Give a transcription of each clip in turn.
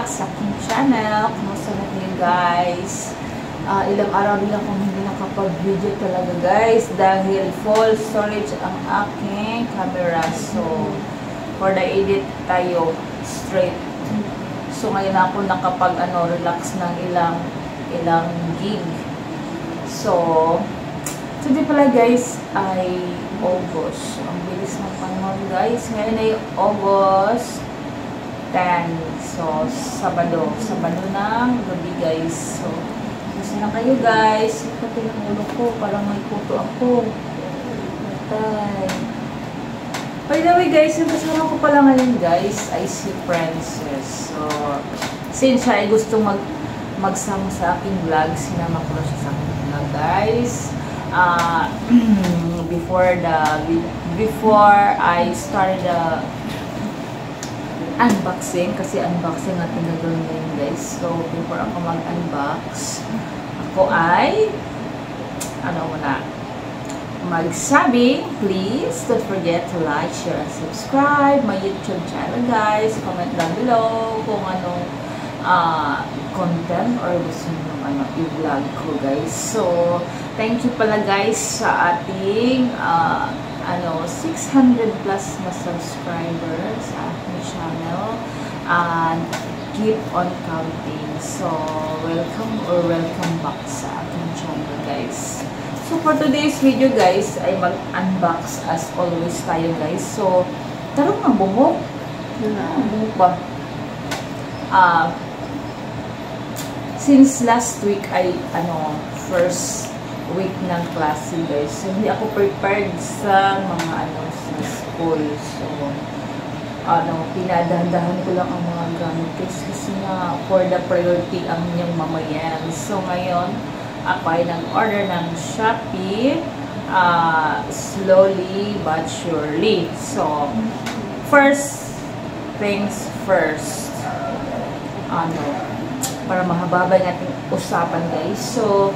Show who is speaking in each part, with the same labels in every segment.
Speaker 1: back sa aking channel. Kumusta na kayo guys? Ah, ilang araw din akong hindi nakapag-video talaga guys dahil full storage ang aking camera. So, for the edit tayo straight. So, ngayon ako nakapag ano, ng ilang ilang gig. So, today pala guys ay August. Ang bilis ng panahon guys. Ngayon ay August 10. So, Sabado. Sabado ng gabi guys. So, gusto na kayo guys. Pati ng ulo ko. Parang may kuto ako. Patay. By the way guys, yung kasama ko pala ngayon guys ay si Princess. So, since siya ay gusto mag magsama sa aking vlog, sinama ko na siya sa aking vlog guys. Uh, before the before I started the unboxing kasi unboxing natin na gawin ngayon guys. So, before ako mag-unbox, ako ay ano muna magsabi, please don't forget to like, share, and subscribe my YouTube channel guys. Comment down below kung anong uh, content or gusto nyo ano, i-vlog ko guys. So, thank you pala guys sa ating uh, ano, 600 plus na subscribers sa aking channel. And keep on counting. So, welcome or welcome back sa aking channel, guys. So, for today's video, guys, ay mag-unbox as always tayo, guys. So, tarong ng bumok. Ang bumok ba? Ah, since last week ay, ano, first week ng klase guys. So, hindi ako prepared sa mga ano sa school. So, ano, pinadahan ko lang ang mga gamit kasi nga for the priority ang inyong mamayan. So, ngayon, ako ay nag-order ng Shopee uh, slowly but surely. So, first things first. Ano, para mahababa yung usapan guys. So,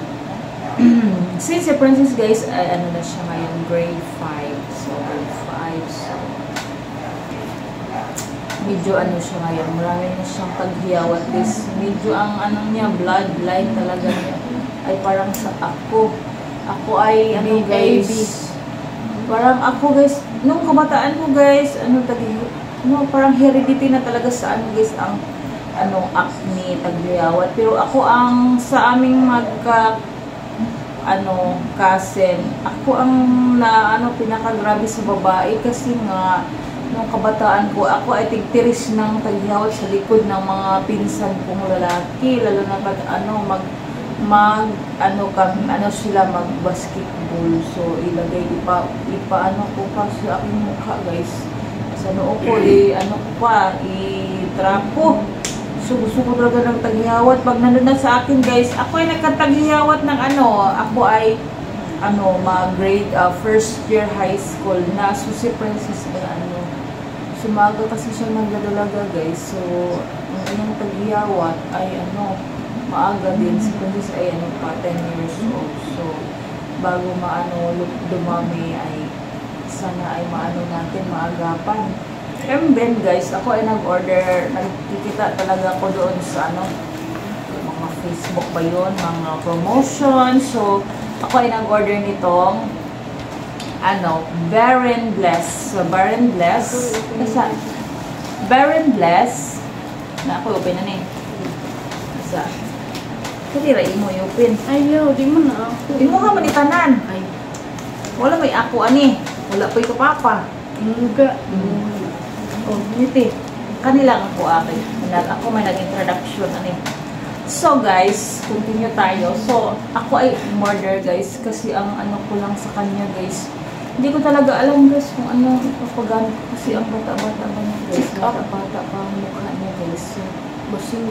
Speaker 1: since si Princess guys, ay ano na siya ngayon, grade 5. So, grade 5. So, medyo ano siya ngayon, marami na siyang taghiyawat. This, medyo ang ano niya, bloodline talaga niya, ay parang sa ako. Ako ay, ano guys, parang ako guys, nung kabataan ko guys, ano tagi, no, parang heredity na talaga sa ano guys, ang ano, acne, taghiyawat. Pero ako ang sa aming magka ano, cousin. Ako ang na ano pinakagrabe sa babae kasi nga nung kabataan ko, ako ay tigtiris ng taghiyawat sa likod ng mga pinsan kong lalaki, lalo na pag ano mag mag ano kami ano sila mag basketball so ilagay ipa ipa ano ko pa sa aking mukha guys sa noo ko i ano ko pa i trapo So, gusto ko talaga ng taghiyawat. Pag nandun na sa akin, guys, ako ay nagkataghiyawat ng ano, ako ay, ano, mag-grade uh, first year high school na. So, si Princess ano, sumaga kasi siya nagdadalaga, guys. So, ang inyong taghiyawat ay, ano, maaga din. Si Princess ay, ano, pa, 10 years old. So, bago maano, dumami ay, sana ay maano natin, maagapan. And then guys, ako ay nag-order, nagkikita talaga ako doon sa ano, mga Facebook ba yun, mga promotion. So, ako ay nag-order nitong ano, Baron Bless. So, Baron Bless. Nasa, Baron Bless. Na ako, open na ni. Nasa, Kadira, imo yung open.
Speaker 2: Ayaw, di mo na ako.
Speaker 1: Imo ka manitanan.
Speaker 2: Ay,
Speaker 1: Wala may ako ani. Wala pa ito papa.
Speaker 2: inuga.
Speaker 1: Oh, ngiti. Kanila ako akin. Ako may nag-introduction ani. So guys, continue tayo. So ako ay murder guys kasi ang ano ko lang sa kanya guys. Hindi ko talaga alam guys kung ano ipapagamit ko kasi ang bata-bata ba niya guys. Bata-bata pa ang mukha niya guys. So,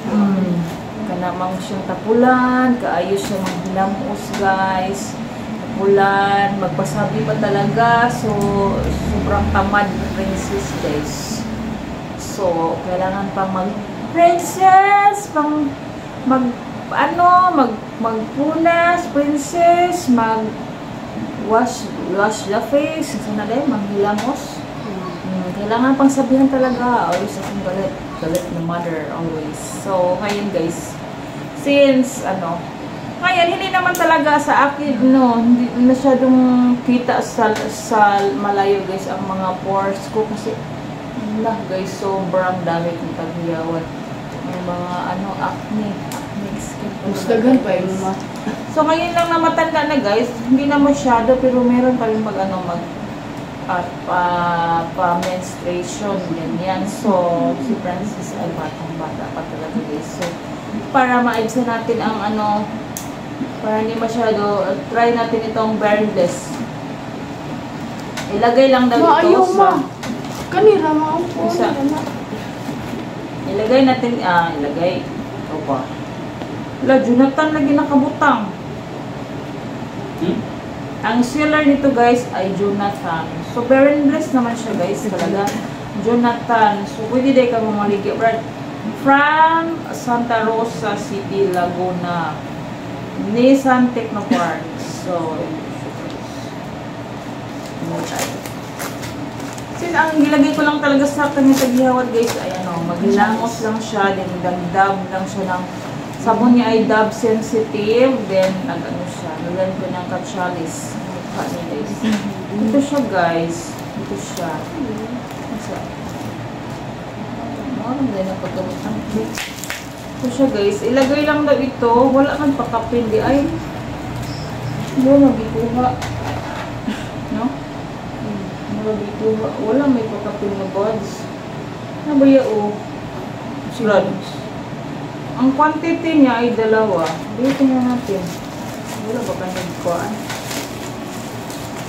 Speaker 2: ko.
Speaker 1: Mm. Kanamang siyang tapulan, kaayos siya maghilamos guys. Tapulan, magpasabi pa talaga. So, sobrang tamad princess guys. So, kailangan pang mag princess, pang mag ano, mag magpunas, princess, mag wash wash the face, sana din, maghilamos. Mm, Kailangan pang sabihan talaga. Always akong galit. Galit na mother, always. So, ngayon guys, since, ano, ngayon, hindi naman talaga sa akin, no, hindi masyadong kita sa, sa malayo guys ang mga pores ko kasi, na guys, sobrang dami kong taghiyawan. May mga, ano, acne, acne skin.
Speaker 2: Dagan pa yung ma.
Speaker 1: So ngayon lang na matanda na guys, hindi na masyado pero meron pa rin mag ano mag at pa, pa menstruation ganyan. So si Francis ay batang bata pa talaga guys. So para maibsan natin ang ano para hindi masyado uh, try natin itong bearless. Ilagay lang daw
Speaker 2: Ma,
Speaker 1: ito
Speaker 2: ayaw
Speaker 1: sa
Speaker 2: ma. Kanira ma ako.
Speaker 1: Isa. Ilagay natin ah ilagay. Ito pa. La Jonathan lagi nakabutang. Ang seller nito guys ay Jonathan. So, Baronless naman siya guys talaga. Jonathan. So, pwede day ka mamaligi. Brad. From Santa Rosa City, Laguna. Nissan Technopark. So. Since ang gilagay ko lang talaga sa kanya taghihawad guys ay ano, maglangos lang siya, then dagdab lang siya ng sabon niya ay dab sensitive, then nag ano siya, naglan ko ng katsalis. Mukha niya guys. Ito siya guys. Ito siya. Asa? Ano din ang paggamit ng clip. Ito siya guys. Ilagay lang daw ito. Wala kang pakapin di ay. Ano nagikuha? No? Mga dito, wala may pakapil na buds. Ano ba yao? Buds. Ang quantity niya ay dalawa. Dito tingnan natin. Wala ba ka nagkuhaan?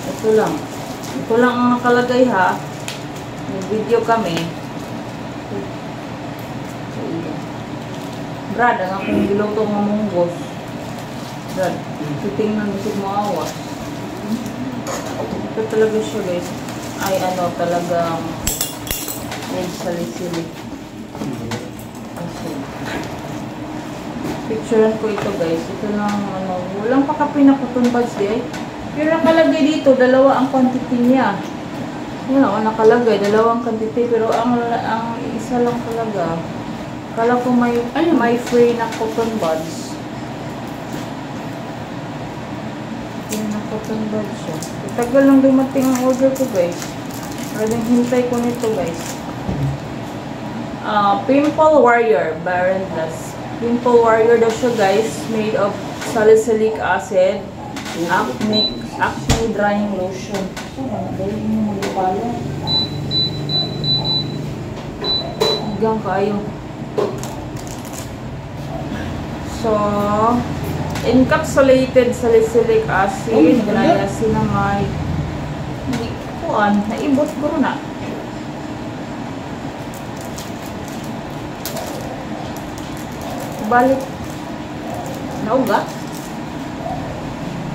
Speaker 1: Ito lang. Ito lang ang nakalagay ha. May video kami. Brad, ang akong giluto ng munggos. Brad, titingnan mo mo awas. Ito talaga siya guys. Ay ano talagang may salisili. Kasi picturean ko ito guys. Ito lang ano, walang pa kape na cotton buds di ay. Pero nakalagay dito, dalawa ang quantity niya. Yun ako nakalagay, dalawang quantity. Pero ang, ang isa lang talaga. Kala ko may,
Speaker 2: Ayun.
Speaker 1: may free na cotton buds. Free na cotton buds siya. Tagal lang dumating ang order ko guys. Pwedeng hintay ko nito guys. Ah, Pimple Warrior, Baron Plus. Pimple Warrior daw siya guys, made of salicylic acid, acne, acne drying lotion. Hanggang kayo. So, encapsulated salicylic acid, niacinamide. Hindi ko an, naibot ko na. Balik. Nauga?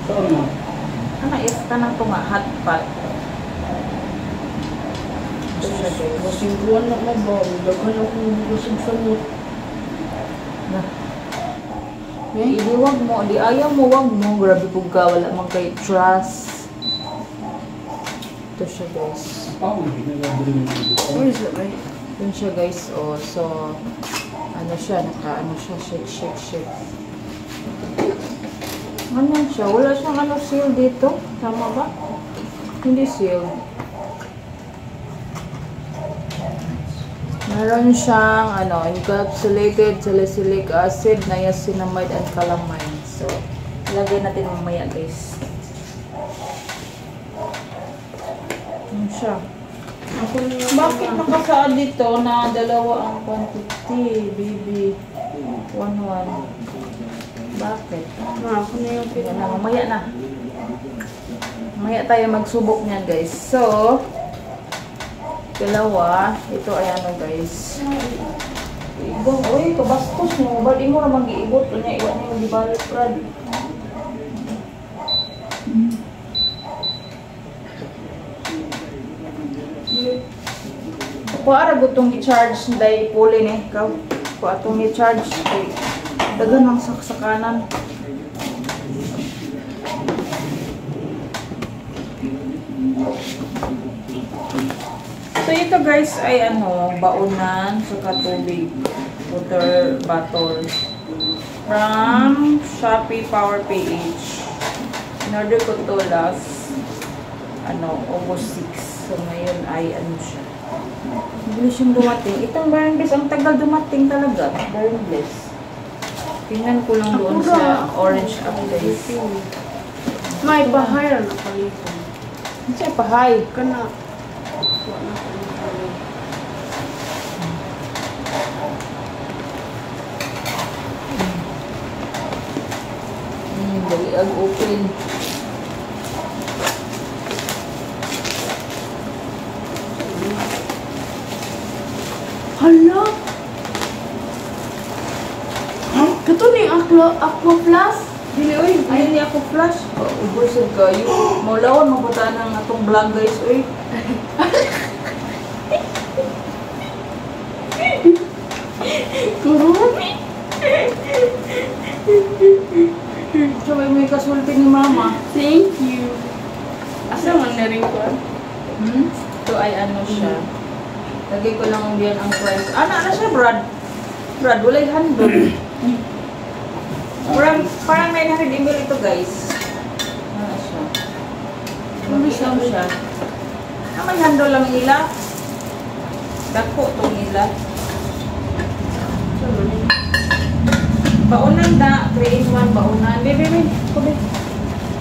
Speaker 3: Saan mo?
Speaker 1: Ano, is ka nang tumahat pa.
Speaker 2: Kasing buwan na ma ba? Dagan akong busog sa mo.
Speaker 1: Na.
Speaker 2: Eh?
Speaker 1: Hindi, wag mo. Di ayaw mo, wag mo. Grabe po ka. Wala man kay trust. Ito siya, guys.
Speaker 3: Oh.
Speaker 2: Where is it, right?
Speaker 1: Yun siya, guys. O, so, ano siya, naka, ano siya, shake, shake, shake. Ano siya? Wala siyang ano seal dito. Tama ba? Hindi seal. Meron siyang ano, encapsulated salicylic acid, niacinamide, and calamine. So, ilagay natin mamaya guys. Ano siya? Bakit nakasaad dito na dalawa ang quantity, baby? 1-1. Bakit?
Speaker 2: Ma, ako na yung
Speaker 1: Yan na, mamaya na. Mamaya tayo magsubok niyan guys. So, dalawa. Ito ay ano guys. Ibang, uy, kabastos mo. Ba't mo naman giibot? Unya, iwan niyo di balik, Brad. Kung ara gutong i-charge dahil puli ni ikaw. Kung atong i-charge, ay dagan ang saksakanan. So So ito guys ay ano, baunan sa tubig. Water bottle. From Shopee Power PH. In-order ko to last ano, August 6. So ngayon ay ano siya. Bilis yung dumating. Itong Baranglays, ang tagal dumating talaga. Baranglays. Tingnan ko lang doon sa orange guys.
Speaker 2: May bahay na nakalitan.
Speaker 1: Ano siya pahay?
Speaker 2: Kana. Wala na nakalitan.
Speaker 1: Hmm, dali ag open.
Speaker 2: Hala! Kato ni aqua, aqua plus?
Speaker 1: Dili, oy, ayun niya ako flash. Oh, ubusog kayo. Maulawan, mabuta ng atong vlog guys, oy.
Speaker 2: Kurumi?
Speaker 1: So, may may kasulti ni mama.
Speaker 2: Thank you. Asa man na rin ko?
Speaker 1: Hmm? Ito ay ano siya. Lagay ko lang diyan ang price. Ano, ano siya, Brad? Brad, walay handle. Parang, 900 ml ito, guys. Ano siya? Mabisam siya. Ah, may handle lang ila. Dako itong ila. Baunan na, 3 in 1 baunan. Baby, baby, kubi.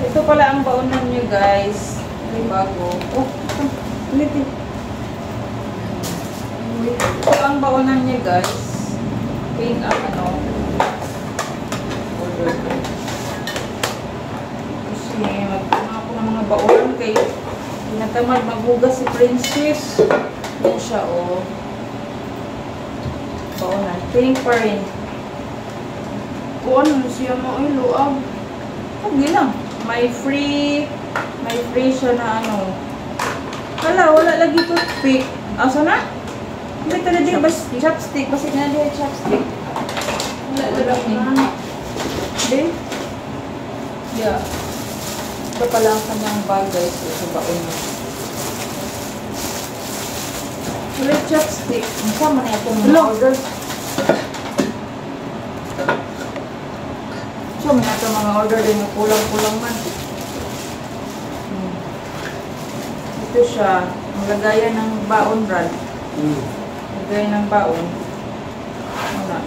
Speaker 1: Ito pala ang baunan nyo, guys. May bago. Oh, ito. Ulit eh. Ito ang baunan niya, guys. Pink ang ano. Order ko. Kasi magpuna ako ng mga baunan kay tinatamad maghugas si Princess. Yan siya, oh. Baunan. Pink pa rin.
Speaker 2: Kuan mo siya mo ay luag.
Speaker 1: Okay lang. May free, may free siya na ano. Hala, wala lagi toothpick. Asa na? Hindi ka na din, bas chopstick. Basta na din chopstick. Wala wala ni. Di? Yeah. Ito pala ang kanyang bag guys. Ito baon mo. Wala chopstick. Masama na itong order. So, may nato mga order din yung kulang-kulang man. Hmm. Ito siya. Ang lagayan ng baon, Brad.
Speaker 3: Hmm.
Speaker 1: Lagayan ng baon. Wala.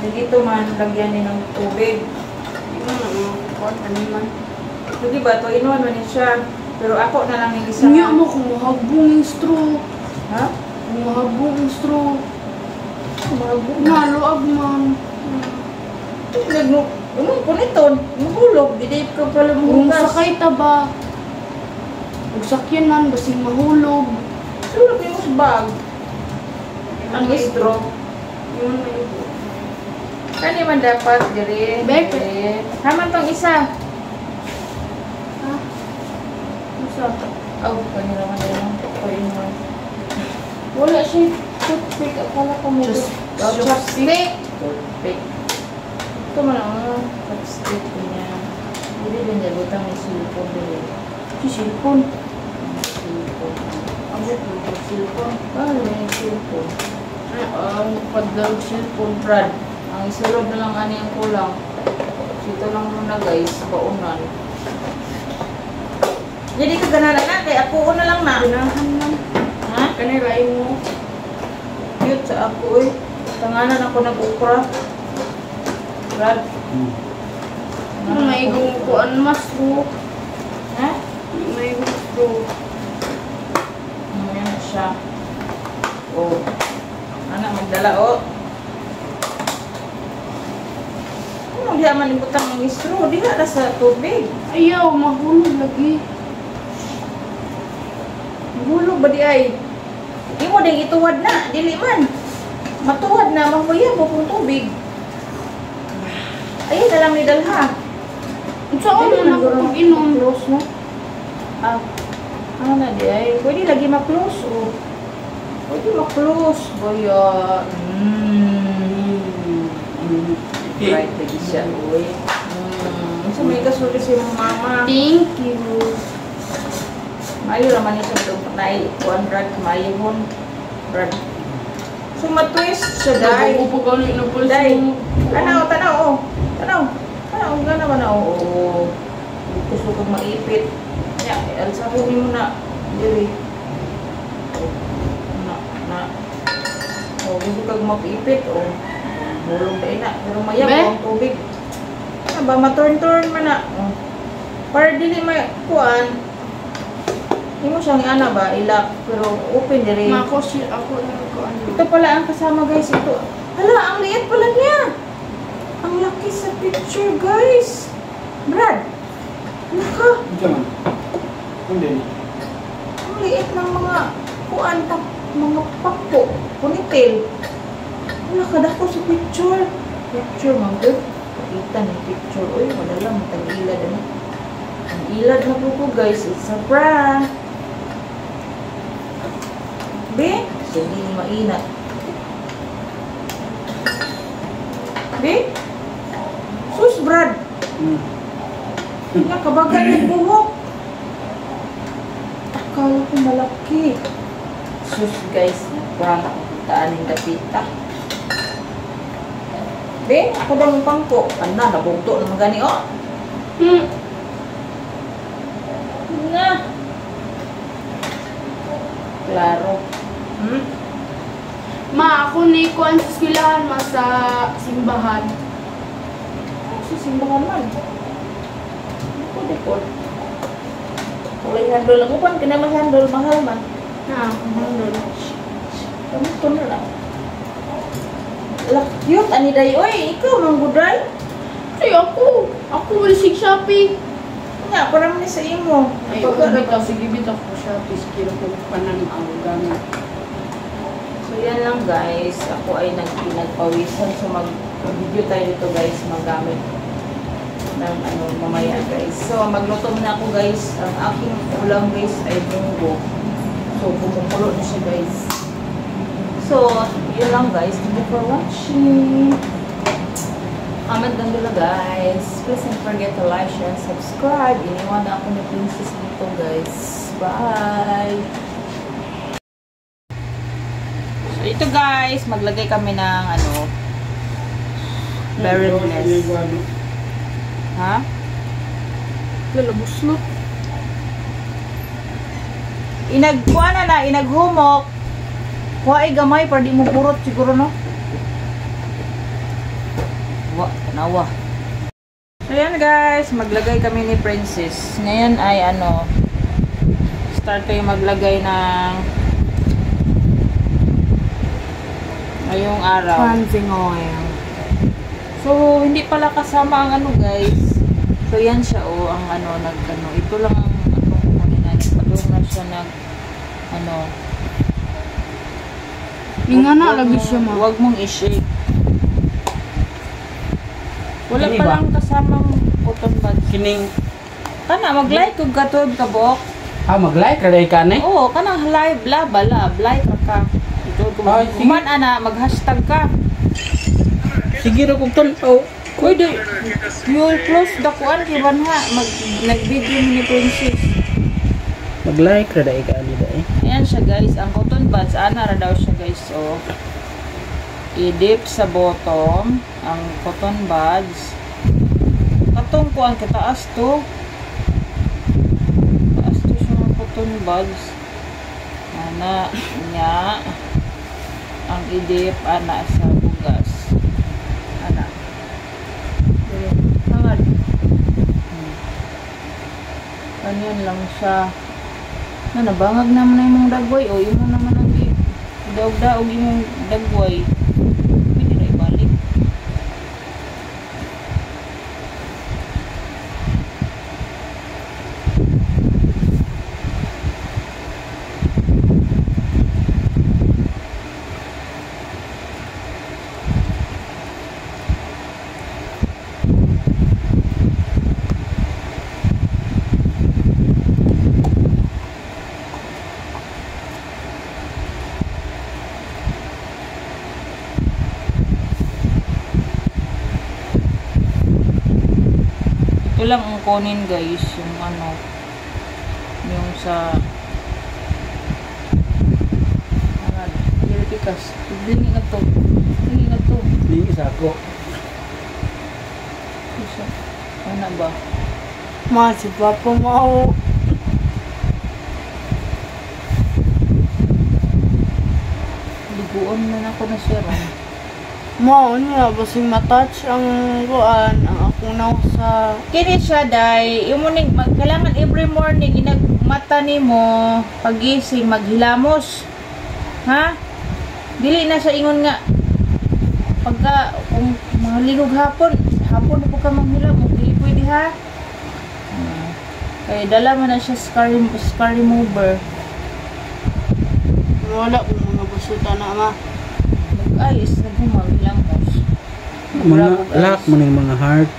Speaker 1: Then dito man, lagyan din ng tubig.
Speaker 2: Di mo na. Kuan ano man.
Speaker 1: So, diba, to inuwan mo ni siya. Pero ako na lang yung isa.
Speaker 2: Niya mo kung mahagbong yung straw.
Speaker 1: Ha?
Speaker 2: Kung mahagbong yung straw.
Speaker 1: Mahagod.
Speaker 2: Na luag man.
Speaker 1: Nagno, umong po nito. Mahulog. Di ka pala
Speaker 2: Kung
Speaker 1: mahugas.
Speaker 2: sakay ta ba? Kung sakyanan, basing mahulog.
Speaker 1: Tulog yung sa bag. Ang straw.
Speaker 2: Yun.
Speaker 1: Kani man dapat dire.
Speaker 2: Bek.
Speaker 1: Haman tong isa.
Speaker 2: Ha? Usa.
Speaker 1: Oh, kanila man din. Ko in one. Wala siya toothpick. Akala ko mo.
Speaker 2: Just-
Speaker 1: chopstick. Toothpick. Ito man ang chopstick ko niya. Hindi din niya butang may silikon din.
Speaker 2: Si cellphone.
Speaker 1: Silikon.
Speaker 2: Abot mo yung cellphone.
Speaker 1: Ah, may silikon.
Speaker 2: Ay, ang padlang cellphone.
Speaker 1: Brad, ang isulod na lang ani ang kulang. Ito lang muna guys, baunan. Jadi ka ganala na, kaya ako na lang na.
Speaker 2: Ganahan lang.
Speaker 1: Ha?
Speaker 2: Kanilay mo.
Speaker 1: Cute sa ako eh. Tanganan ako nag-ukra. Brad.
Speaker 3: Hmm.
Speaker 2: Ano may igong kuan mas bro.
Speaker 1: Ha?
Speaker 2: May bro.
Speaker 1: Ayan na siya. Oh. Anak, magdala oh. Ano, di man ibutang ng straw. Di na sa tubig.
Speaker 2: Ayaw, mahulog lagi.
Speaker 1: Hulog ba di ay? Di mo ding ituwad na, dili man. Matuwad na, mahuya mo kung tubig. Ayun na lang ni Dalha.
Speaker 2: Man
Speaker 1: man
Speaker 2: ako
Speaker 1: guro
Speaker 2: pag-inom?
Speaker 1: ma-close mo. Ah, ano na di ay? Pwede lagi ma-close o. Pwede ma-close. Boya. Mmm. Right, lagi siya. Uy. Mmm. Sa may kasulti si mama.
Speaker 2: Thank you.
Speaker 1: Maayo naman ni siya itong panay. Kuan Brad, kumayihon. Brad. So, matwist siya, day.
Speaker 2: Upo ka ulit ng pulse
Speaker 1: Day. Tanaw, tanaw, oh. Tanaw. Tanaw, nga naman, oh. oh. Gusto kong maipit. Ya, yeah, sabi mo na. Dili. Oh, Na, na. Oh, gusto kong maipit, oh. Mulong tayo na. Pero mayab,
Speaker 2: Be?
Speaker 1: ang tubig. Ano ba, maturn-turn man na. Oh. Para dili may kuan. Hindi mo siyang ana ba, ilak. Pero open diri.
Speaker 2: Ma, ako si ako na ko ano.
Speaker 1: Ito pala ang kasama guys. Ito. Hala, ang liit pala niya. Ang laki sa picture guys. Brad. Naka.
Speaker 3: Ito man. Hindi.
Speaker 1: Ang liit ng mga kuan pa. Mga pakpo. Punitil. Wala ka dako sa picture. Picture good. Kita ni picture. Uy, madala. Matang ilad. Ano? Ang ilad na po ko guys. It's a prank. Be? Sige, mainat. Be? Sus, Brad.
Speaker 3: Hmm.
Speaker 1: Nga, kabagan yung buhok. Akala ko malaki. Sus, guys. Prank. Taan yung dapita. Be, ako daw yung pangko. Ana, nabugto naman gani, oh.
Speaker 2: Hmm.
Speaker 1: Nga. Klaro.
Speaker 2: Ma, ako ni kuan sa eskwelahan ma sa simbahan.
Speaker 1: Sisimbahan man. Ako, dekod. Wala handle lang. Upan ka na mag-handle. Mahal man.
Speaker 2: Na, handol.
Speaker 1: Kamusto na lang. Lak, cute. Ani day. Uy, ikaw mang guday.
Speaker 2: Ay, ako. Ako wala sig shopping.
Speaker 1: Nga, parang ni sa imo.
Speaker 2: Ay,
Speaker 1: Pagka-
Speaker 2: okay. Sige, bitaw ko siya. Piskiro ko panan ang gamit.
Speaker 1: So yan lang guys, ako ay nagpinagpawisan so mag-video tayo dito guys, magamit ng ano mamaya guys. So magluto muna ako guys, ang aking ulam guys ay munggo. So bumukulo na siya guys. So yun lang guys, thank you for watching. Comment down below guys. Please don't forget to like, share, and subscribe. Iniwan na ako ni Princess dito guys. Bye! So, ito guys, maglagay kami ng ano, berrybless. Ha?
Speaker 2: Wala, buslot.
Speaker 1: Inagkuha na na, inaghumok. Kuha ay gamay, para di mo purot siguro, no? Wa, nawa. So, yan guys, maglagay kami ni Princess. Ngayon ay ano, start kayo maglagay ng ngayong araw.
Speaker 2: Cleansing oil.
Speaker 1: So, hindi pala kasama ang ano guys. So, yan siya oh, ang ano, nag ano. Ito lang ang ano, kunin natin. Padung na siya nag, ano.
Speaker 2: Yung nga na,
Speaker 1: Huwag
Speaker 2: lagi
Speaker 1: mong-
Speaker 2: siya ma.
Speaker 1: Huwag mong i-shake. Wala
Speaker 3: Kani
Speaker 1: pa
Speaker 3: ba?
Speaker 1: lang kasamang cotton buds.
Speaker 3: Kining,
Speaker 1: Kana, mag-like kung katod ka, Bok.
Speaker 3: ah, mag-like ka dahil ka na eh.
Speaker 1: Oo, kanang live, bla, bala, like ka ka.
Speaker 3: Ay, sige.
Speaker 1: kuman, ana, mag-hashtag ka.
Speaker 3: Sige ro kong tanaw.
Speaker 1: Pwede, you'll close the kuan, kiban ha. Mag, nag-video ni Princess.
Speaker 3: Mag-like ka dahil ka ni dahil.
Speaker 1: Ayan siya guys, ang cotton buds, ana ra daw siya guys, so i-dip sa bottom ang cotton buds. Katong kuan kataas to. Taas to siya ng cotton buds. Ana niya ang i-dip ana sa bugas. Ana. Hangad. Hmm. Ganyan lang siya. Na nabangag naman na imong dagway o imo naman ang daog-daog imong dagway. ko lang ang kunin guys yung ano yung sa ano, Pilipikas. Dili na to. Dili na to.
Speaker 3: Dili sa ako.
Speaker 1: Isa. Ano ba?
Speaker 2: Ma, si Papa Mao.
Speaker 1: Liguan na ako na siya.
Speaker 2: Mao niya, basing matouch ang kuan, ang akong naw sa...
Speaker 1: Kini siya day, yung muning mag, kailangan every morning inagmata nimo pagising maghilamos. Ha? Dili na sa ingon nga pagka kung maligog hapon, hapon na po ka manghilamos, dili pwede ha. Ah. Kaya dala man na siya scar, scar remover.
Speaker 2: Wala kung mga basuta na ma.
Speaker 1: Nag-ayos na maghilamos.
Speaker 3: Mga lock mo ng mga heart.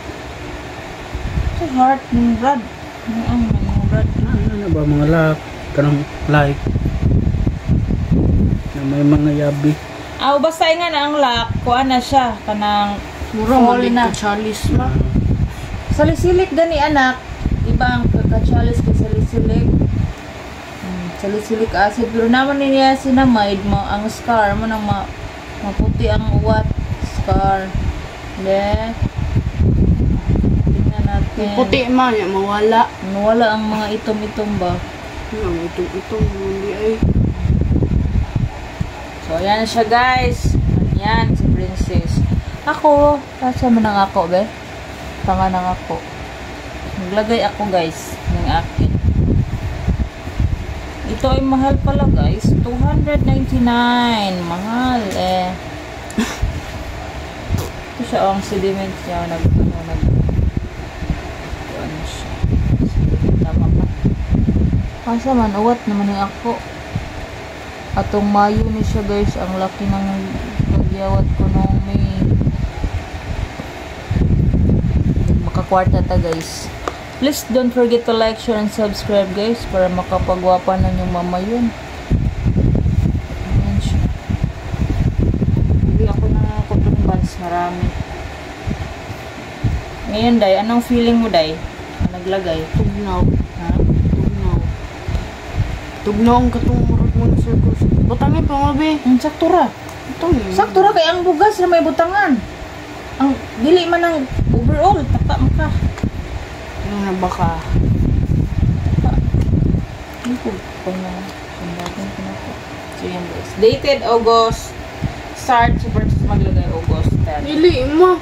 Speaker 1: Sa heart ng Brad. Ano ang mga Brad?
Speaker 3: Ano na ba mga lock? Kanang like. Na may mga yabi.
Speaker 1: Aw basta nga na ang lock, kuan na siya kanang Fall
Speaker 2: malik
Speaker 1: na.
Speaker 2: ka chalis ma.
Speaker 1: Salisilik gani anak, iba ang kakachalis kay salisilik. Hmm, salisilik acid pero naman niya sinamaid mo ang scar mo nang ma maputi ang uwat scar. Le. Tingnan natin.
Speaker 2: Puti ma, niya mawala.
Speaker 1: Nawala ang mga itom-itom ba?
Speaker 2: Yung itong itong hindi ay.
Speaker 1: So, ayan siya guys. Ayan, si Princess. Ako, kasi mo nang ako, be? Tanga nang ako. Naglagay ako guys, ng akin. Ito ay mahal pala guys. 299. Mahal eh. Siya ang sediment niya. Nag, ano, nag, ano siya. Tama man, uwat naman yung ako. Atong Mayo ni siya guys, ang laki ng pagyawat ko nung may makakwarta ta guys. Please don't forget to like, share, and subscribe guys para makapagwapa na yung mama yun. Ayan siya. Bili ako ng cotton buds, marami. Ngayon, Day, anong feeling mo, Day? Naglagay?
Speaker 2: Tugnaw.
Speaker 1: Ha?
Speaker 2: Tugnaw. Tugnaw ang katong murag mo na circles. Butangin pa nga be.
Speaker 1: Ang saktura.
Speaker 2: Itong
Speaker 1: Sakto ra kay ang bugas na may butangan. Ang dili man ang overall taka man ka.
Speaker 2: Ano na baka.
Speaker 1: Ano ko pa na sundatin ko na ko. So yan guys. Dated August. Start versus maglagay August 10.
Speaker 2: Dili ma.